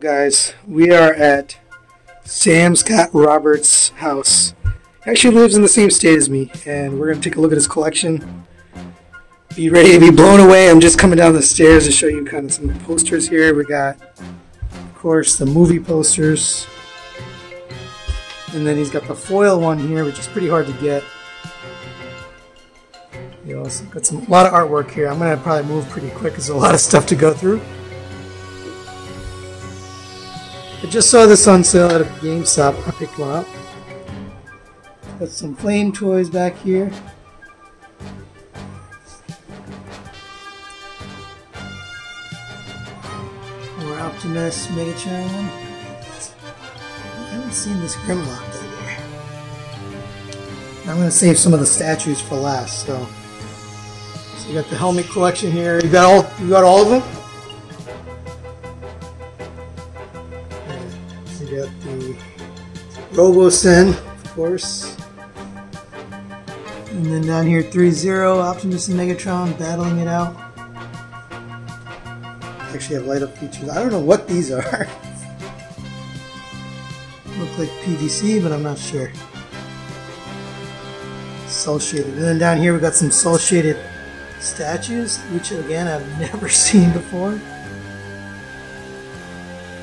guys? We are at Sam Scott Roberts' house. He actually lives in the same state as me, and we're going to take a look at his collection. Be ready to be blown away. I'm just coming down the stairs to show you kind of some posters here. We got, of course, the movie posters. And then he's got the foil one here, which is pretty hard to get. You it's got some a lot of artwork here. I'm gonna probably move pretty quick. There's a lot of stuff to go through. I just saw this on sale at a GameStop. I picked one up. Got some flame toys back here. More Optimus Megatron. I haven't seen this Grimlock here. I'm gonna save some of the statues for last. So, so you got the helmet collection here. You got all. You got all of them. Robosen, of course. And then down here, 3-0, Optimus and Megatron battling it out. Actually have light up features. I don't know what these are. Look like PVC, but I'm not sure. Cel shaded. And then down here we got some cel shaded statues, which again I've never seen before.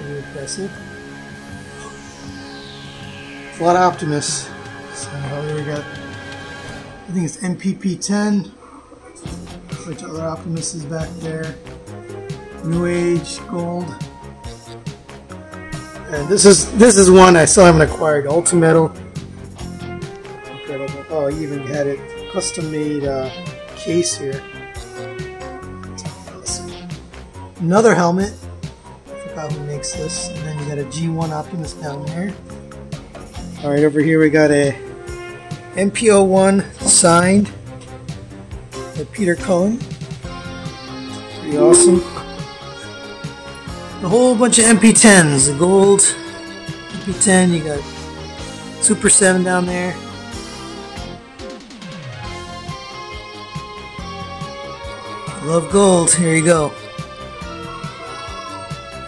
Very impressive. A lot of Optimus. So here we got, I think it's NPP-10. Which bunch of other Optimuses back there. New Age Gold. And this is this is one I still haven't acquired. Ultimetal. Incredible. Oh, he even had it custom made uh, case here. Another helmet. I forgot who makes this. And then you got a G1 Optimus down there. Alright, over here we got a MPO1 signed by Peter Cullen. Pretty awesome. A whole bunch of MP10s. The gold MP10, you got Super 7 down there. Love gold. Here you go.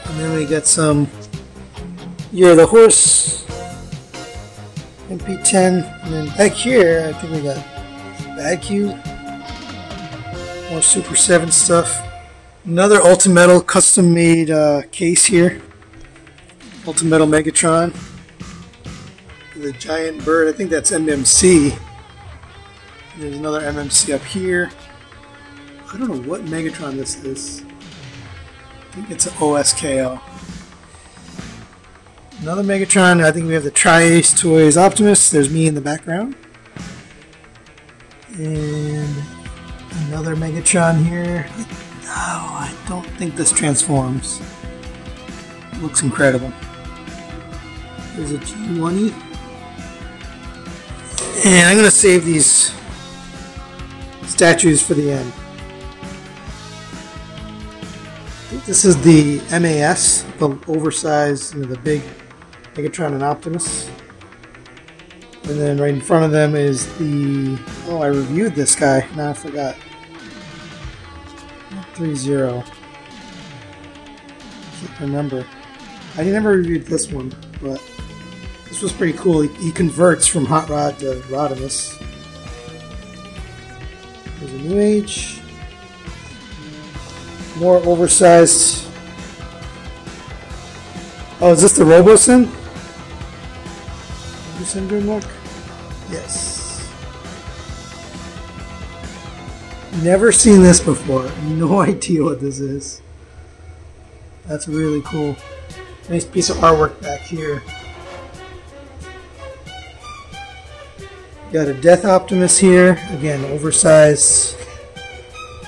And then we got some You're the Horse MP10. And then back here, I think we got Vacuum. More Super 7 stuff. Another Ultimetal custom made uh, case here. Ultimetal Megatron. The giant bird, I think that's MMC. There's another MMC up here. I don't know what Megatron this is. I think it's an OSKO. Another Megatron, I think we have the Tri-Ace Toys Optimus. There's me in the background. And another Megatron here. Oh, I don't think this transforms. Looks incredible. There's a G1E. And I'm going to save these statues for the end. This is the MAS, the oversized, you know, the big Megatron and Optimus. And then right in front of them is the... Oh, I reviewed this guy. Now I forgot. 3-0. can't remember. I never reviewed this one, but this was pretty cool. He, he converts from Hot Rod to Rodimus. There's a new age. More oversized. Oh, is this the Robosen? 100% Grimlock? Yes. Never seen this before. No idea what this is. That's really cool. Nice piece of artwork back here. Got a Death Optimus here. Again, oversized.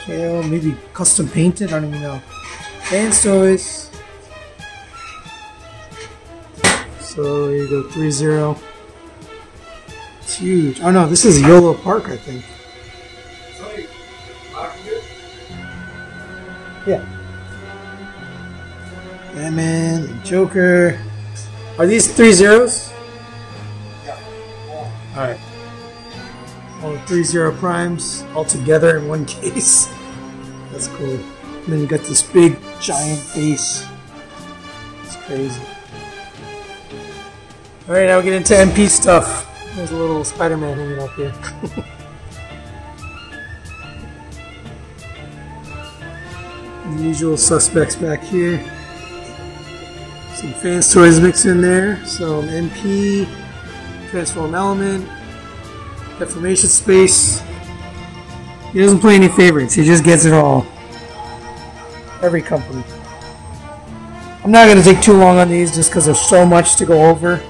KO, maybe custom painted, I don't even know. And so. So here you go, 3 0. Huge. Oh no, this is YOLO Park, I think. Yeah. Batman, Joker. Are these three zeros? Yeah. Alright. All three zero primes all together in one case. That's cool. And then you got this big giant base. It's crazy. Alright, now we get into MP stuff. There's a little Spider-Man hanging up here. the usual suspects back here. Some fans toys mixed in there. Some MP, transform element, deformation space. He doesn't play any favorites. He just gets it all. Every company. I'm not going to take too long on these just because there's so much to go over.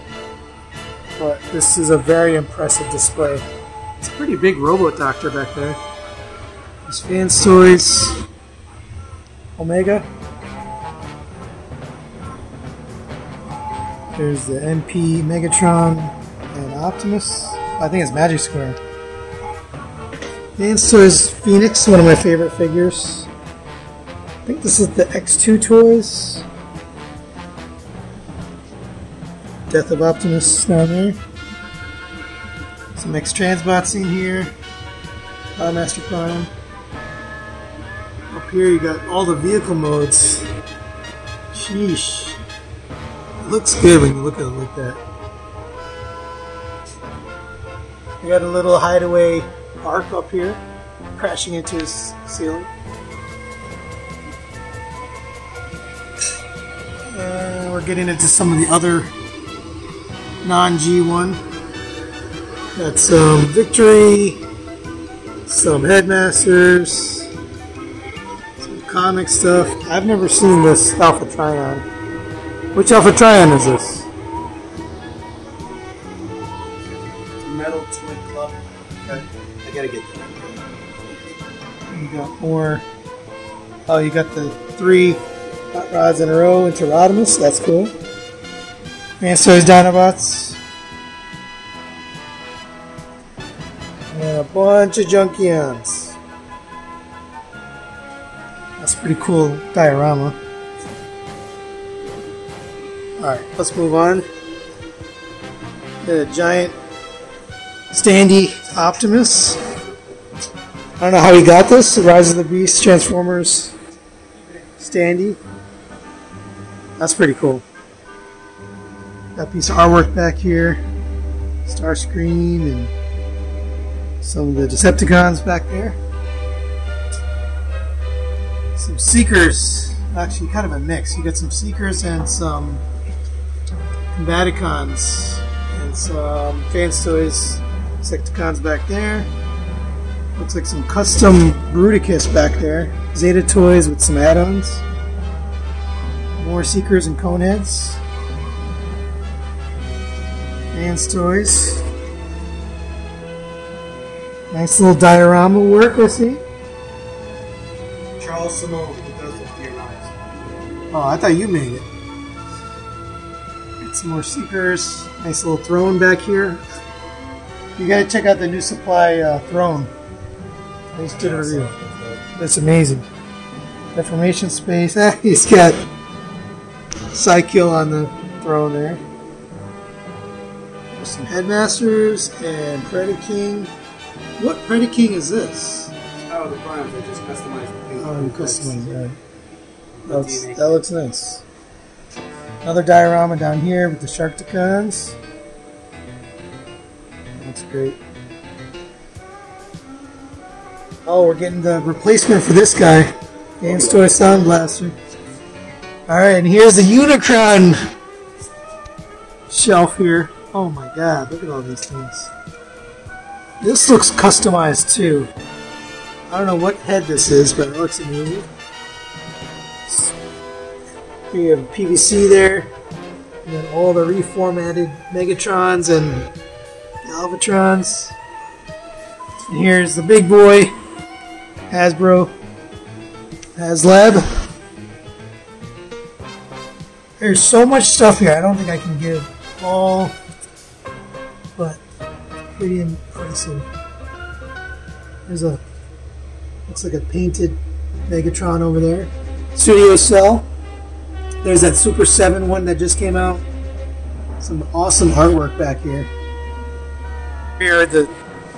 This is a very impressive display. It's a pretty big Robot Doctor back there. There's fans toys. Omega. There's the MP Megatron and Optimus. I think it's Magic Square. Fans Toys Phoenix, one of my favorite figures. I think this is the X2 toys. Death of Optimus down there. Some X Transbots in here. Uh, Master Prime. Up here you got all the vehicle modes. Sheesh. It looks good when you look at it like that. You got a little hideaway Ark up here, crashing into his ceiling. We're getting into some of the other non-G1. Got some Victory, some Headmasters, some comic stuff. I've never seen this Alpha Trion. Which Alpha Trion is this? Metal Twin Club. I gotta get that. You got more. Oh, you got the three hot rods in a row into Rodimus. That's cool. And so is Dinobots. Bunch of Junkions. That's a pretty cool diorama. Alright, let's move on. The giant standy Optimus. I don't know how he got this. Rise of the Beast Transformers standy. That's pretty cool. Got piece of artwork back here. Starscream and some of the Decepticons back there. Some Seekers. Actually, kind of a mix. You got some Seekers and some Combaticons. And some Fans Toys Insecticons back there. Looks like some custom Bruticus back there. Zeta Toys with some add-ons. More Seekers and Coneheads. Fans Toys. Nice little diorama work, I see. Charles Simone, who does the dioramas. Oh, I thought you made it. Got some more Seekers. Nice little throne back here. You gotta check out the new supply uh, throne. I just did a review. That's amazing. Deformation space. Ah, he's got Psykill on the throne there. There's some headmasters and Predaking. What Predaking is this? Oh, the primes, I just customized the paint. Oh, you customized that. The That looks, DNA. that looks nice. Another diorama down here with the shark Sharkticons. That's great. Oh, we're getting the replacement for this guy. Game Store Sound Blaster. Alright, and here's the Unicron shelf here. Oh my god, look at all these things. This looks customized too. I don't know what head this is, but it looks amazing. We have PVC there, and then all the reformatted Megatrons and Galvatrons. And here's the big boy, Hasbro, HasLab. There's so much stuff here. I don't think I can give all, pretty impressive. There's a looks like a painted Megatron over there. Studio Cell. There's that Super 7 one that just came out. Some awesome artwork back here. Here the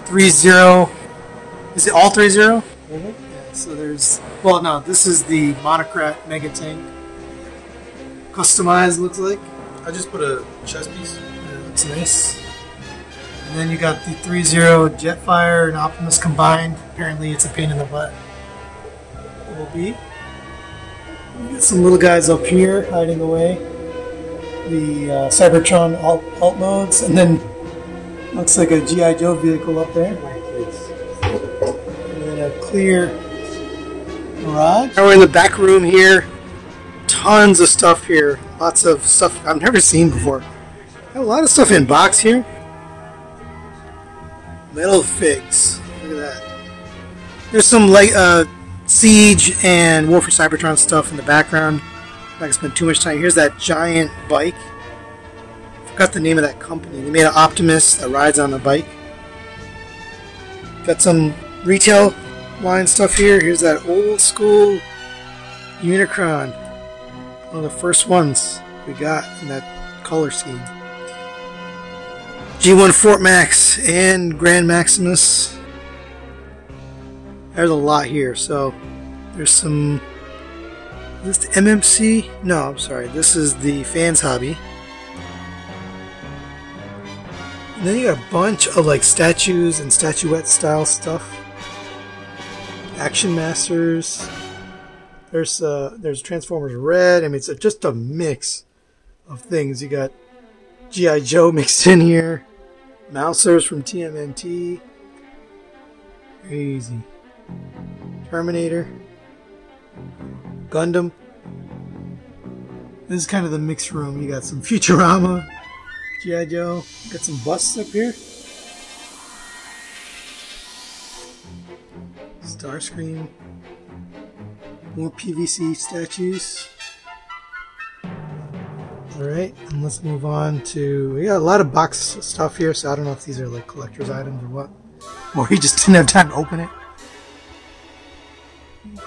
3-0. Is it all 3-0? Yeah, mm-hmm. so there's, well, no, this is the Monocrat Mega Tank. customized. Looks like. I just put a chest piece. Yeah, looks nice. And then you got the 3-0 Jetfire and Optimus combined. Apparently, it's a pain in the butt. It will be. Got some little guys up here hiding away. The uh, Cybertron alt, alt modes, and then looks like a GI Joe vehicle up there. And then a clear garage. Now we're in the back room here. Tons of stuff here. Lots of stuff I've never seen before. Got a lot of stuff in box here. Metal figs. Look at that. There's some like uh, Siege and War for Cybertron stuff in the background. I'm not gonna spend too much time. Here's that giant bike. Forgot the name of that company. They made an Optimus that rides on a bike. Got some retail line stuff here. Here's that old school Unicron. One of the first ones we got in that color scheme. G1 Fort Max and Grand Maximus. There's a lot here. So there's some. Is this MMC? No, I'm sorry. This is the Fans Hobby. And then you got a bunch of like statues and statuette style stuff. Action Masters. There's uh, there's Transformers Red. I mean, it's just a mix of things. You got GI Joe mixed in here. Mousers from TMNT. Crazy. Terminator. Gundam. This is kind of the mixed room. You got some Futurama, G.I. Joe. Got some busts up here. Starscream. More PVC statues. Alright, and let's move on to. We got a lot of box stuff here, so I don't know if these are like collector's items or what. Or he just didn't have time to open it.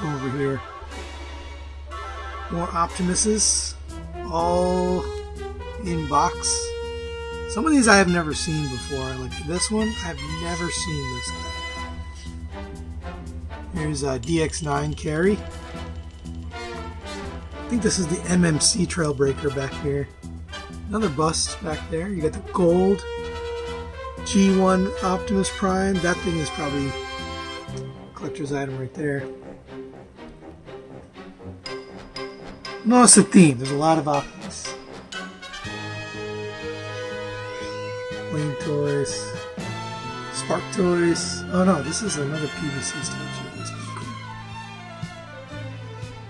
Over here. More Optimuses. All in box. Some of these I have never seen before. Like this one, I've never seen this. Here's a DX9 carry. Think this is the MMC Trailbreaker back here. Another bust back there. You got the gold G1 Optimus Prime. That thing is probably collector's item right there. Notice the theme. There's a lot of Optimus. Wayne Toys. Spark Toys. Oh no, this is another PVC statue.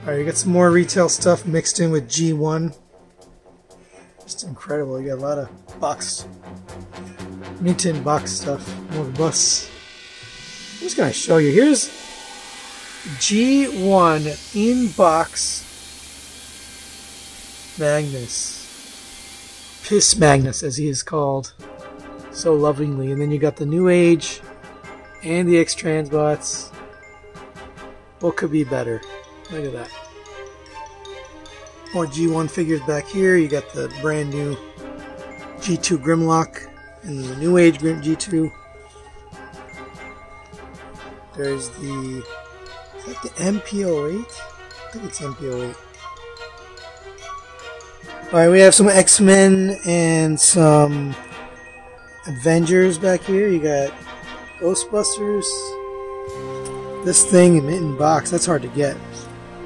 Alright, you got some more retail stuff mixed in with G1. Just incredible. You got a lot of box, mint in box stuff. More busts. I'm just gonna show you. Here's G1 in box Magnus. Piss Magnus, as he is called so lovingly. And then you got the New Age and the X Transbots. What could be better? Look at that. More G1 figures back here. You got the brand new G2 Grimlock and the New Age Grim G2. There's the. Is that the MPO8? I think it's MPO8. Alright, we have some X Men and some Avengers back here. You got Ghostbusters. This thing in box, that's hard to get.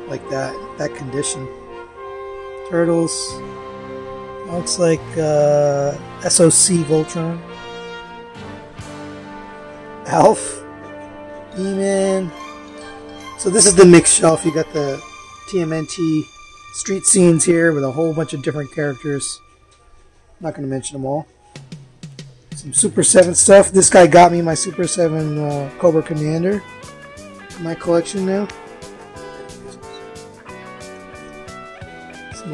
Like that, that condition. Turtles. Looks like uh, SOC Voltron. Alf. E-Man. So this is the mixed shelf. You got the TMNT street scenes here with a whole bunch of different characters. not going to mention them all. Some Super 7 stuff. This guy got me my Super 7 uh, Cobra Commander my collection now.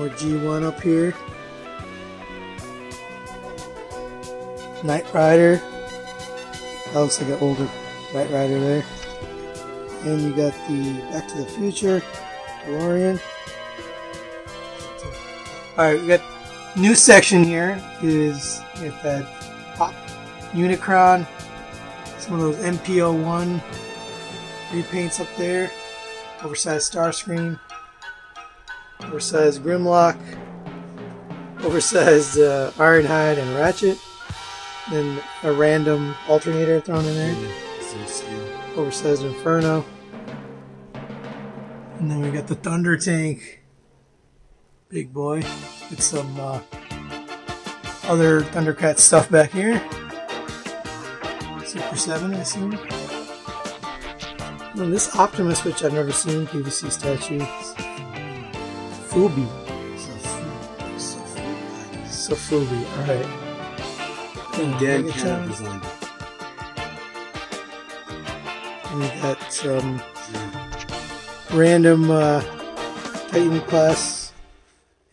More G1 up here. Knight Rider. That looks like an older Knight Rider there. And you got the Back to the Future, DeLorean. Alright, we got new section here is with that Pop Unicron. Some of those MPO1 repaints up there. Oversized Starscream. Oversized Grimlock. oversized uh, Ironhide and Ratchet. Then a random alternator thrown in there. Skin. Oversized Inferno. And then we got the Thunder Tank. Big boy. With some uh, other Thundercat stuff back here. Super 7, I assume. And this Optimus, which I've never seen, PVC statue. Fubi. So, so, Sofubi, alright. and Dan Megatron. Cannon designed it. And we got some random uh, Titan class.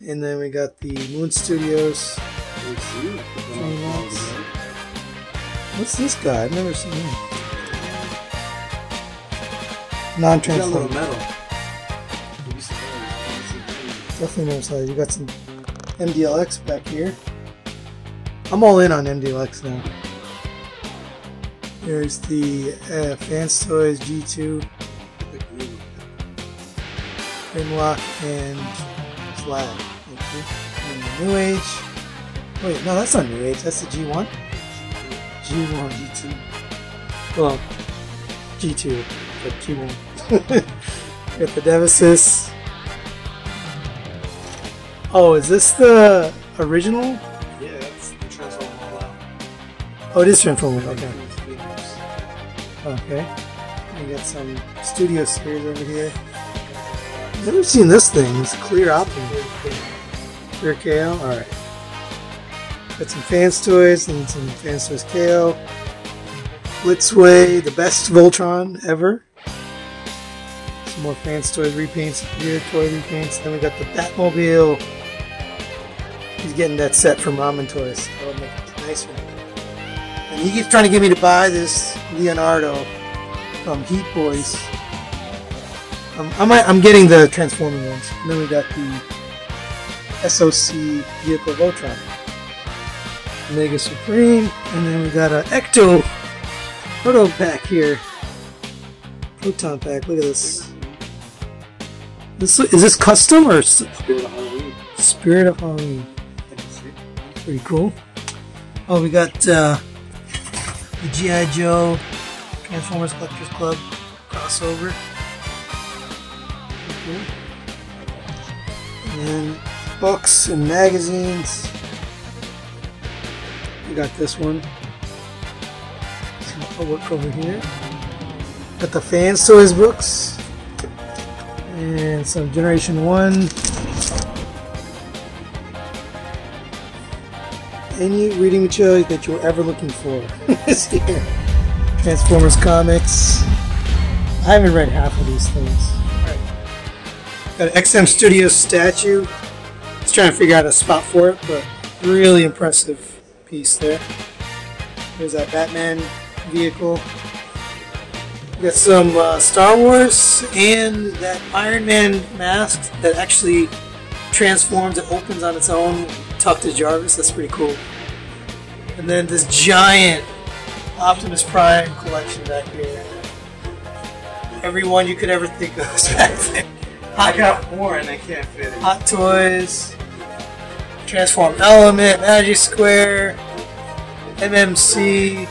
And then we got the Moon Studios. Let's see. Train lights. What's this guy? I've never seen him. Non Definitely saw it. You got some MDLX back here. I'm all in on MDLX now. There's the uh, Fans Toys G2, Grimlock, and Flag. And New Age. Wait, no, that's not New Age. That's the G1. G1. G2. Well, G2, but G1. Got the Nemesis. Oh, is this the original? Yeah, that's the Transform All Out. Oh, it is Transformers. Okay. Okay. We got some Studio Series over here. Never seen this thing. It's clear Optimus. Clear KO? Alright. Got some Fans Toys and some Fans Toys KO. Blitzway, the best Voltron ever. Some more Fans Toys repaints here, toy repaints. Then we got the Batmobile. He's getting that set from Ramen Toys. That'll make it nice for him. And he keeps trying to get me to buy this Leonardo from Heat Boys. Um, I'm, I'm getting the transforming ones. And then we got the SOC vehicle Voltron. Mega Supreme. And then we got a Ecto Proto pack here. Proton pack. Look at this. This is this custom or Spirit of Halloween. Spirit of Halloween? Pretty cool. Oh, we got uh, the G.I. Joe Transformers Collectors Club crossover. And then books and magazines. We got this one. Some artwork over here. Got the Fans Toys books. And some Generation 1 any reading material that you were ever looking for is here. Transformers comics. I haven't read half of these things. Got an XM Studios statue. Just trying to figure out a spot for it, but really impressive piece there. There's that Batman vehicle. We got some uh, Star Wars and that Iron Man mask that actually transforms and opens on its own, tucked to Jarvis. That's pretty cool. And then this giant Optimus Prime collection back here. Everyone you could ever think of is back there. I got more and I can't fit it. Hot Toys, Transform Element, Magic Square, MMC,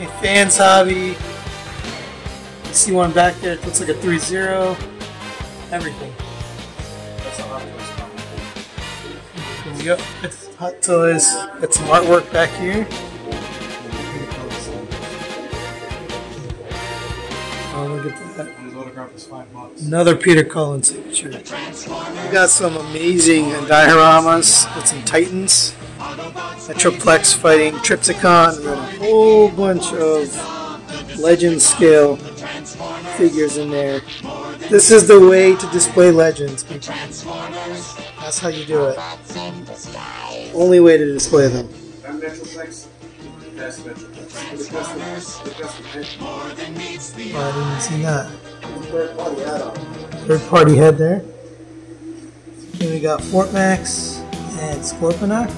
and Fans Hobby. You see one back there, it looks like a 3-0. Everything. That's an Optimus comic. There we go. It's Hot Toys. Got some artwork back here. Oh, look at that. His autograph is five bucks. Another Peter Cullen signature. We got some amazing dioramas with some Titans. Metroplex fighting Trypticon, and then a whole bunch of legend scale figures in there. This is the way to display legends, people. That's how you do it. Only way to display them. Oh, I didn't see that. Third party head there. Then we got Fort Max and Scorponok.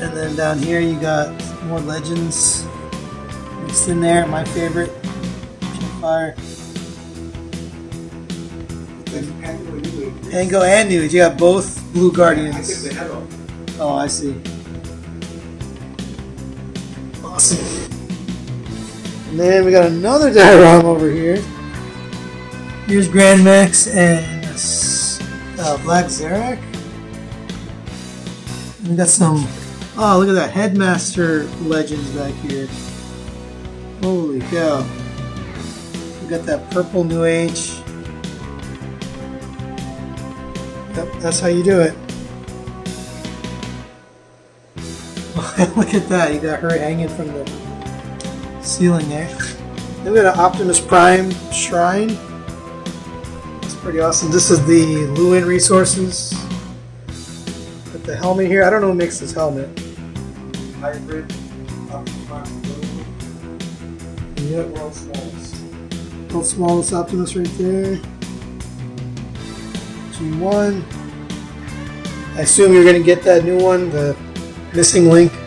And then down here you got more legends mixed in there. My favorite, Fire. Ango and New Age. You got both Blue Guardians. Oh, I see. Awesome. And then we got another diorama over here. Here's Grand Max and uh, Black Zarak. And we got some. Oh, look at that Headmaster Legends back here. Holy cow. We got that purple New Age. Yep, that's how you do it. Look at that, you got her hanging from the ceiling there. Then we got an Optimus Prime shrine. It's pretty awesome. This is the Luin resources. Got the helmet here. I don't know who makes this helmet. Hybrid. Optimus Yep. Smalls. World smallest Optimus right there. G1. I assume you're gonna get that new one, the missing link. I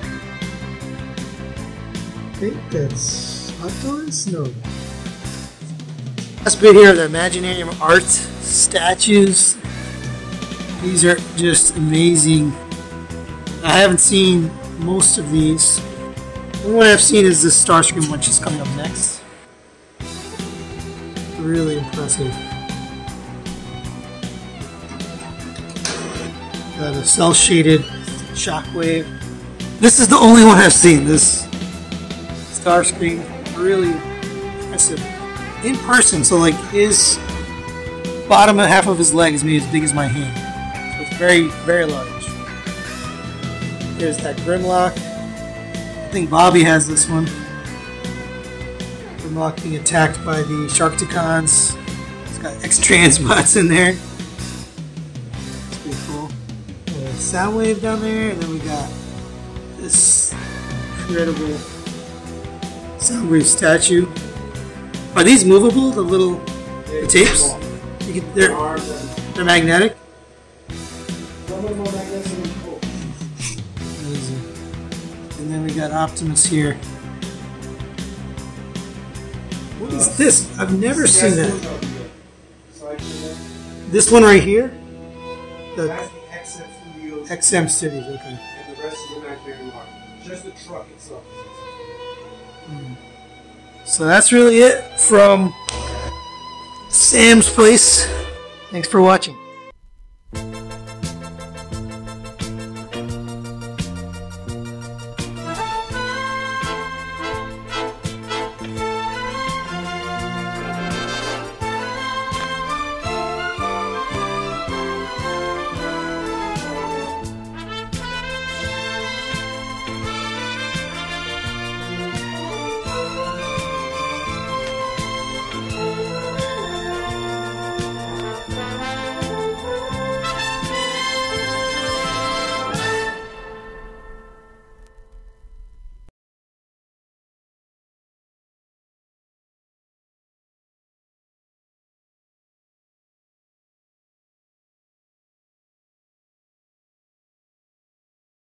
think that's Optimus? No. Last bit here the Imaginarium art statues. These are just amazing. I haven't seen most of these. The one I've seen is this Starscream which is coming up next. Really impressive. Got a cell shaded shockwave. This is the only one I've seen. This Starscream, really impressive in person. So like his bottom half of his leg is maybe as big as my hand. So it's very very large. There's that Grimlock. I think Bobby has this one. Grimlock being attacked by the Sharkticons. It's got X-Transbots in there. It's pretty cool. Soundwave down there, and then we got this incredible Soundwave statue. Are these movable? The little the tapes? You can, they're they're magnetic. some of them are magnetic and cool. Amazing. And then we got Optimus here. Is this? I've never seen that. This one right here? The XM Studios okay. and the rest is the Imaginary. Just the truck itself. So that's really it from Sam's Place. Thanks for watching.